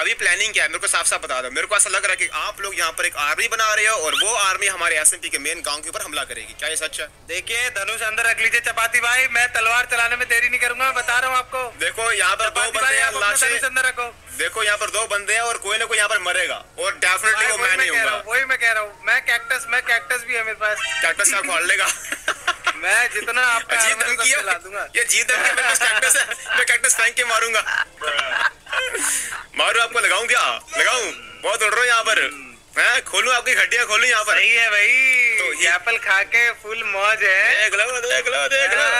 अभी प्लानिंग क्या है? मेरे को साफ़ साफ़ बता दो। मेरे को ऐसा लग रहा है कि आप लोग यहाँ पर एक आर्मी बना रहे हो और वो आर्मी हमारे एसएमपी के मेन गाँव के ऊपर हमला करेगी। क्या ये सच है? देखिए धनुष अंदर रख लीजिए चपाती भाई। मैं तलवार चलाने में देरी नहीं करूँगा मैं बता रहा हूँ आपको। देखो यहाँ पर दो बंदे हैं अंदर रखो। देखो यहाँ पर दो बंदे हैं और कोई ना कोई यहाँ पर मरेगा। और डेफिनेटली वो मैं मैं नहीं होगा हूँ वही मैं कह रहा हूँ। मैं कैक्टस मैं कैक्टस भी है मेरे पास। कैक्टस का खोल लेगा? मैं जितना आपका ये जीत मेरे कैक्टस मैं कैक्टस फेंक के मारूँगा। मारू आपको लगाऊँ क्या? लगाऊ? बहुत उड़ रहा हूँ यहाँ पर। मैं खोलू आपकी हड्डियाँ खोलू यहाँ पर। सही है भाई। तो ये- एप्पल खा के फुल मौज है। देख लो देख लो देख लो।